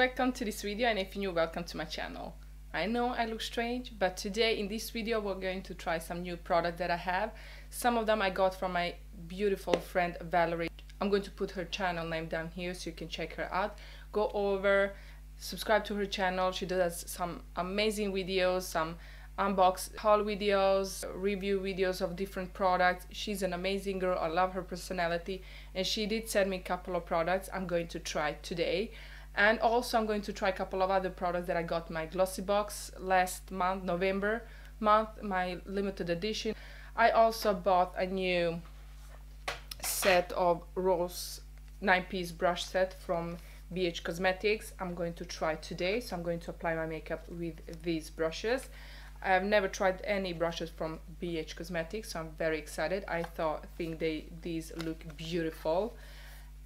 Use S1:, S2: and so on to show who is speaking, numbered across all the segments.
S1: welcome to this video and if you're new, welcome to my channel. I know I look strange, but today in this video we're going to try some new product that I have. Some of them I got from my beautiful friend Valerie. I'm going to put her channel name down here so you can check her out. Go over, subscribe to her channel. She does some amazing videos, some unbox haul videos, review videos of different products. She's an amazing girl. I love her personality and she did send me a couple of products I'm going to try today and also I'm going to try a couple of other products that I got my Glossybox last month November month my limited edition. I also bought a new set of rose 9 piece brush set from BH Cosmetics. I'm going to try today so I'm going to apply my makeup with these brushes. I've never tried any brushes from BH Cosmetics so I'm very excited. I thought think they these look beautiful.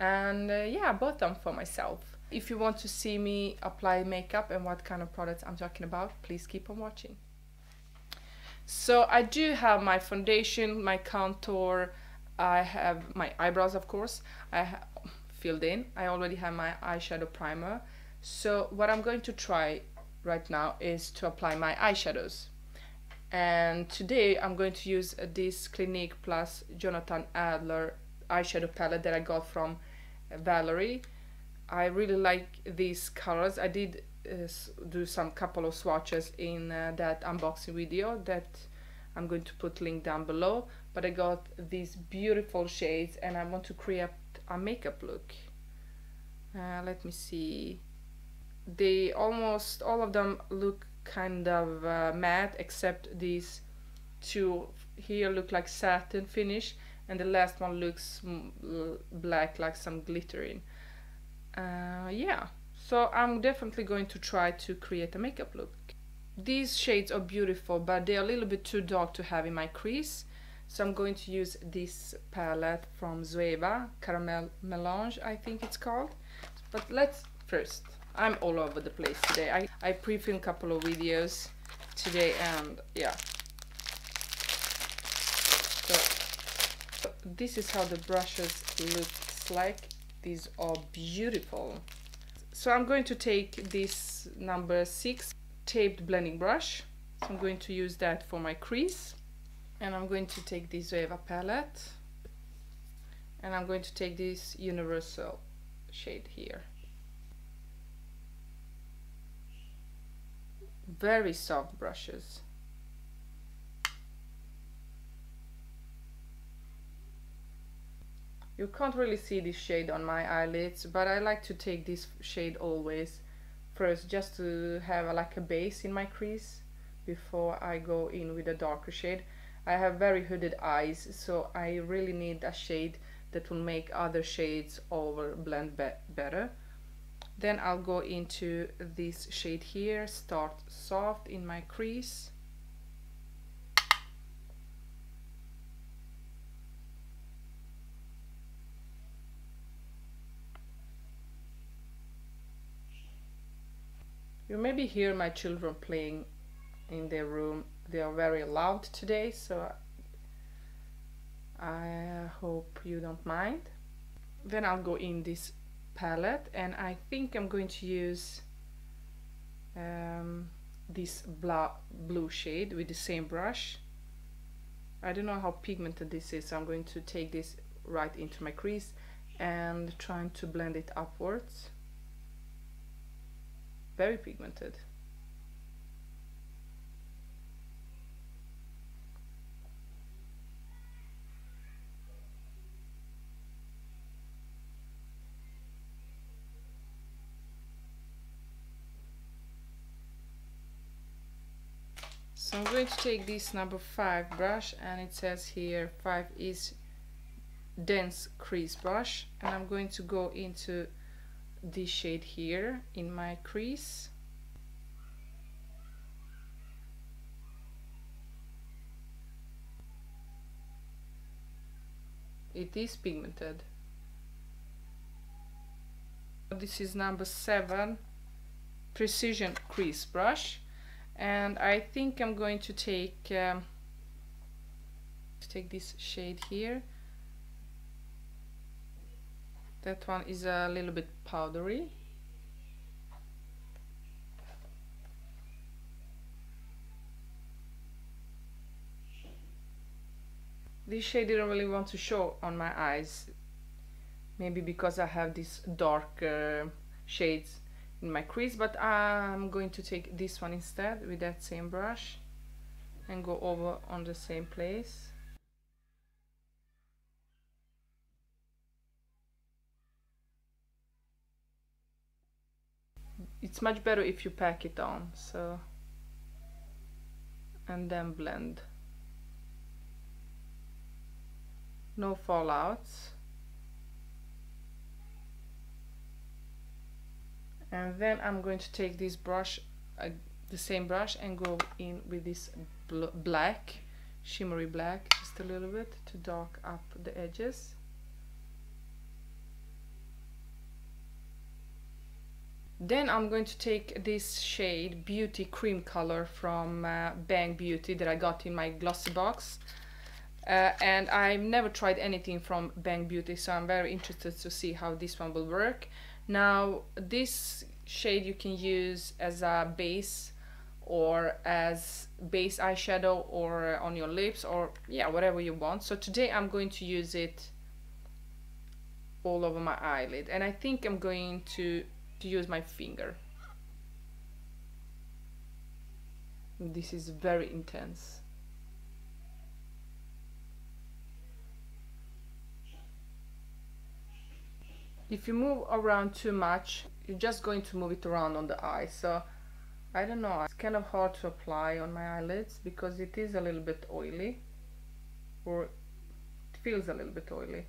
S1: And uh, yeah I bought them for myself if you want to see me apply makeup and what kind of products I'm talking about, please keep on watching. So I do have my foundation, my contour, I have my eyebrows of course, I filled in. I already have my eyeshadow primer. So what I'm going to try right now is to apply my eyeshadows. And today I'm going to use this Clinique Plus Jonathan Adler eyeshadow palette that I got from Valerie I really like these colors. I did uh, do some couple of swatches in uh, that unboxing video that I'm going to put link down below but I got these beautiful shades and I want to create a makeup look. Uh, let me see. They almost all of them look kind of uh, matte except these two here look like satin finish and the last one looks black like some glittering uh, yeah. So I'm definitely going to try to create a makeup look. These shades are beautiful but they're a little bit too dark to have in my crease. So I'm going to use this palette from Zoeva Caramel Melange I think it's called. But let's first I'm all over the place today. I, I pre-filmed a couple of videos today and yeah. So this is how the brushes looks like these are beautiful. So I'm going to take this number six taped blending brush. So I'm going to use that for my crease. And I'm going to take this Zoeva palette. And I'm going to take this universal shade here. Very soft brushes. You can't really see this shade on my eyelids, but I like to take this shade always first just to have a, like a base in my crease before I go in with a darker shade. I have very hooded eyes, so I really need a shade that will make other shades over blend be better. Then I'll go into this shade here, start soft in my crease You maybe hear my children playing in their room. They are very loud today, so I hope you don't mind. Then I'll go in this palette and I think I'm going to use um, this blue shade with the same brush. I don't know how pigmented this is, so I'm going to take this right into my crease and trying to blend it upwards very pigmented. So I'm going to take this number 5 brush and it says here 5 is dense crease brush and I'm going to go into this shade here in my crease. It is pigmented. This is number seven precision crease brush. And I think I'm going to take um, take this shade here that one is a little bit powdery. This shade didn't really want to show on my eyes. Maybe because I have these darker uh, shades in my crease, but I'm going to take this one instead with that same brush and go over on the same place. It's much better if you pack it on so and then blend. No fallouts. And then I'm going to take this brush uh, the same brush and go in with this bl black shimmery black just a little bit to dark up the edges then I'm going to take this shade beauty cream color from uh, Bang Beauty that I got in my Glossybox. Uh, and I've never tried anything from Bang Beauty so I'm very interested to see how this one will work. Now this shade you can use as a base or as base eyeshadow or on your lips or yeah whatever you want. So today I'm going to use it all over my eyelid. And I think I'm going to, to use my finger. This is very intense. If you move around too much you're just going to move it around on the eye. So I don't know. It's kind of hard to apply on my eyelids because it is a little bit oily or it feels a little bit oily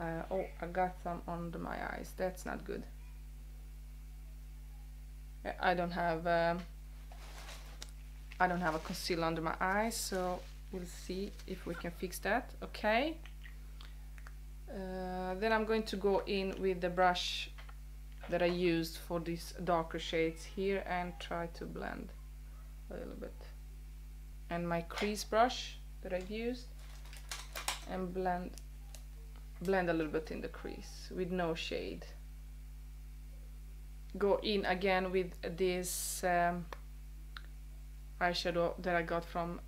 S1: uh, oh I got some under my eyes. That's not good. I don't have um, I don't have a concealer under my eyes so we'll see if we can fix that. Okay. Uh, then I'm going to go in with the brush that I used for these darker shades here and try to blend a little bit. And my crease brush that I've used and blend blend a little bit in the crease with no shade. Go in again with this um, eyeshadow that I got from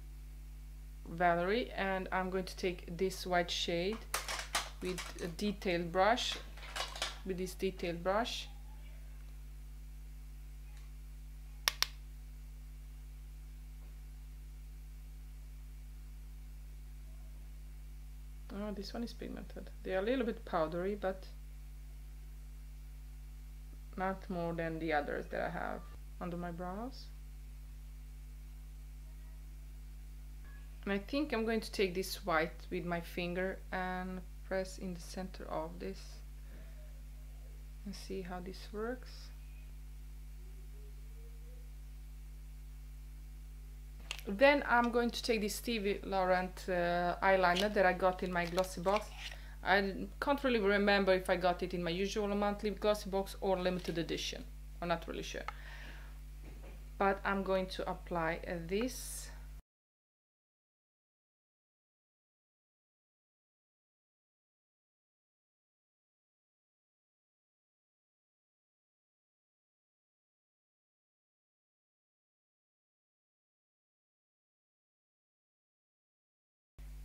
S1: Valerie and I'm going to take this white shade with a detailed brush with this detailed brush this one is pigmented they are a little bit powdery but not more than the others that I have under my brows and I think I'm going to take this white with my finger and press in the center of this and see how this works. Then I'm going to take this Stevie Laurent uh, eyeliner that I got in my Glossybox. I can't really remember if I got it in my usual monthly Glossybox or limited edition. I'm not really sure. But I'm going to apply uh, this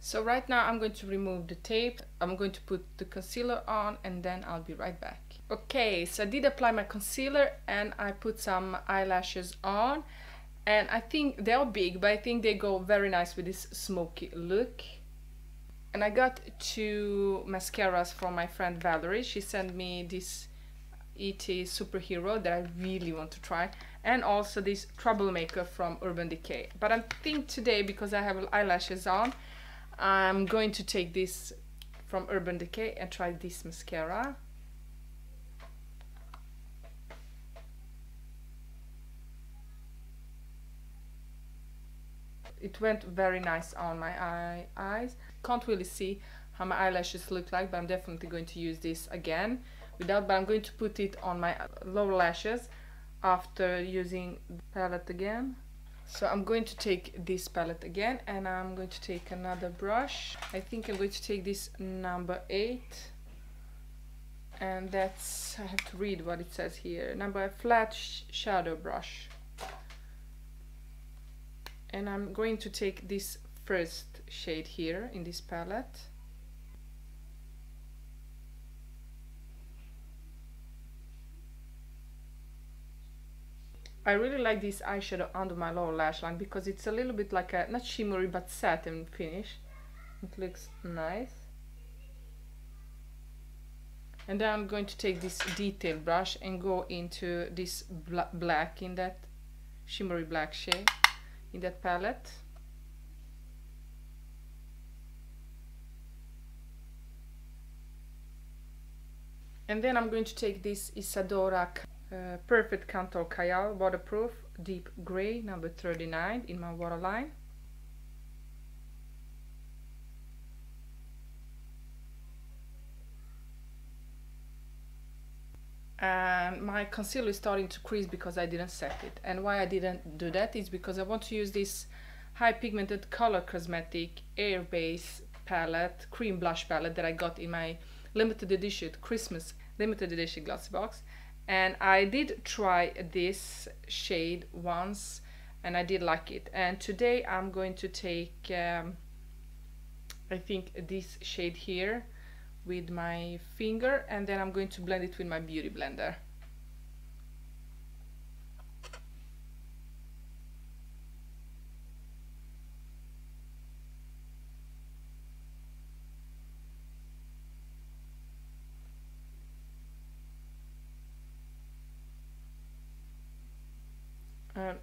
S1: So right now I'm going to remove the tape, I'm going to put the concealer on and then I'll be right back. Okay, so I did apply my concealer and I put some eyelashes on and I think they're big but I think they go very nice with this smoky look. And I got two mascaras from my friend Valerie, she sent me this ET superhero that I really want to try and also this troublemaker from Urban Decay. But I think today because I have eyelashes on I'm going to take this from Urban Decay and try this mascara. It went very nice on my eye, eyes. Can't really see how my eyelashes look like, but I'm definitely going to use this again without, but I'm going to put it on my lower lashes after using the palette again. So I'm going to take this palette again and I'm going to take another brush. I think I'm going to take this number 8 and that's, I have to read what it says here, number flat sh shadow brush. And I'm going to take this first shade here in this palette. I really like this eyeshadow under my lower lash line because it's a little bit like a, not shimmery but satin finish. It looks nice. And then I'm going to take this detail brush and go into this bla black in that shimmery black shade in that palette. And then I'm going to take this Isadora uh, Perfect Contour Kajal Waterproof Deep Grey number 39 in my waterline. and my concealer is starting to crease because I didn't set it and why I didn't do that is because I want to use this high pigmented color cosmetic air base palette cream blush palette that I got in my limited edition Christmas limited edition Glossybox and I did try this shade once and I did like it and today I'm going to take um, I think this shade here with my finger and then I'm going to blend it with my beauty blender. Um,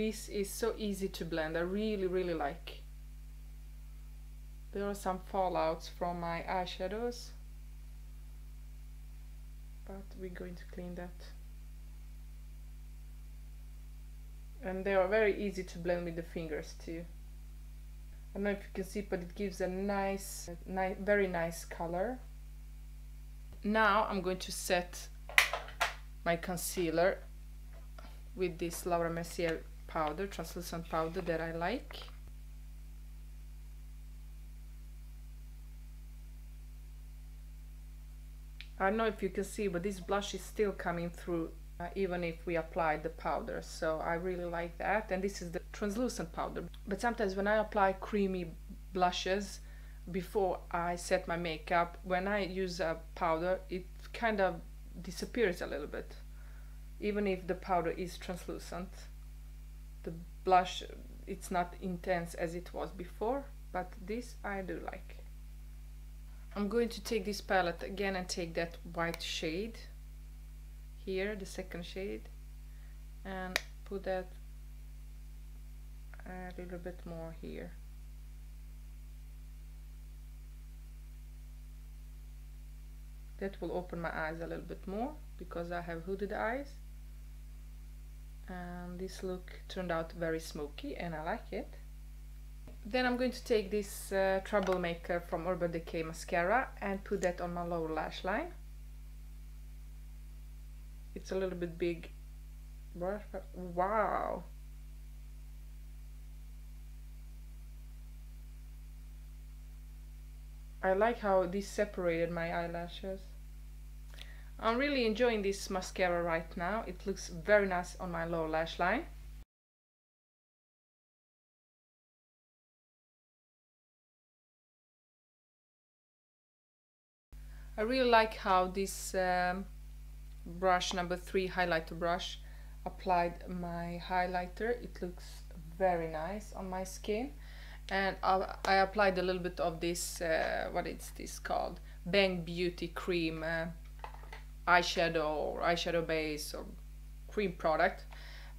S1: this is so easy to blend. I really, really like. There are some fallouts from my eyeshadows. But we're going to clean that. And they are very easy to blend with the fingers too. I don't know if you can see but it gives a nice, ni very nice color. Now I'm going to set my concealer with this Laura Mercier powder, translucent powder that I like. I don't know if you can see but this blush is still coming through uh, even if we apply the powder. So I really like that. And this is the translucent powder. But sometimes when I apply creamy blushes before I set my makeup when I use a powder it kind of disappears a little bit even if the powder is translucent the blush it's not intense as it was before but this I do like I'm going to take this palette again and take that white shade here, the second shade, and put that a little bit more here. That will open my eyes a little bit more because I have hooded eyes. And this look turned out very smoky and I like it. Then I'm going to take this uh, Troublemaker from Urban Decay mascara and put that on my lower lash line. It's a little bit big. Wow! I like how this separated my eyelashes. I'm really enjoying this mascara right now. It looks very nice on my lower lash line. I really like how this um, brush number three highlighter brush applied my highlighter it looks very nice on my skin and I, I applied a little bit of this uh, what is this called Bang Beauty cream uh, eyeshadow or eyeshadow base or cream product.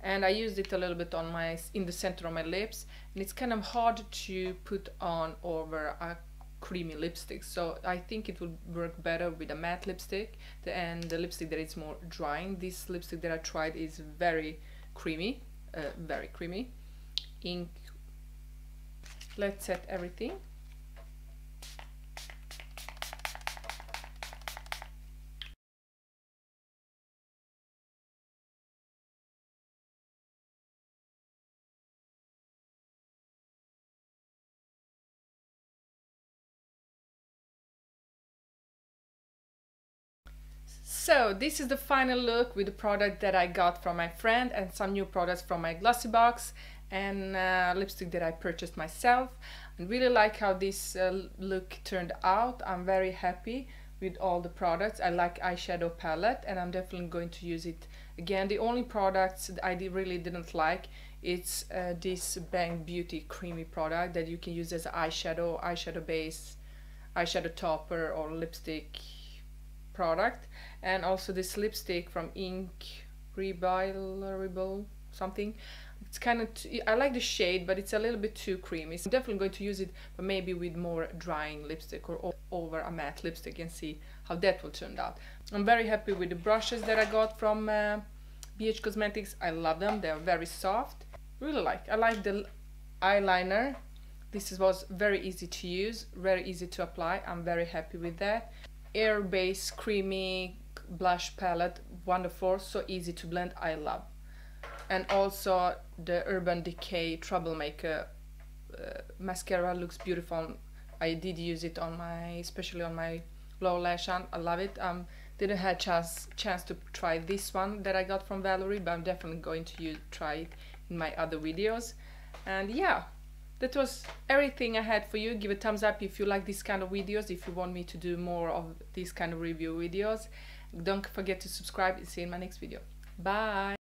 S1: And I used it a little bit on my in the center of my lips. And it's kind of hard to put on over a creamy lipstick. So I think it would work better with a matte lipstick. And the lipstick that is more drying. This lipstick that I tried is very creamy uh, very creamy. Ink. Let's set everything So this is the final look with the product that I got from my friend and some new products from my Glossybox and uh, lipstick that I purchased myself. I really like how this uh, look turned out. I'm very happy with all the products. I like eyeshadow palette and I'm definitely going to use it again. The only products I really didn't like it's uh, this Bang Beauty creamy product that you can use as eyeshadow eyeshadow base eyeshadow topper or lipstick product and also this lipstick from Ink Rebel something. It's kind of I like the shade but it's a little bit too creamy so I'm definitely going to use it but maybe with more drying lipstick or over a matte lipstick and see how that will turn out. I'm very happy with the brushes that I got from uh, BH Cosmetics. I love them. They're very soft. Really like I like the eyeliner. This was very easy to use very easy to apply. I'm very happy with that air base creamy blush palette. Wonderful. So easy to blend. I love. And also the Urban Decay Troublemaker uh, mascara looks beautiful. I did use it on my especially on my lower lash. Line I love it. Um didn't have chance chance to try this one that I got from Valerie but I'm definitely going to use, try it in my other videos. And yeah that was everything I had for you. Give a thumbs up if you like this kind of videos if you want me to do more of these kind of review videos. Don't forget to subscribe and see you in my next video. Bye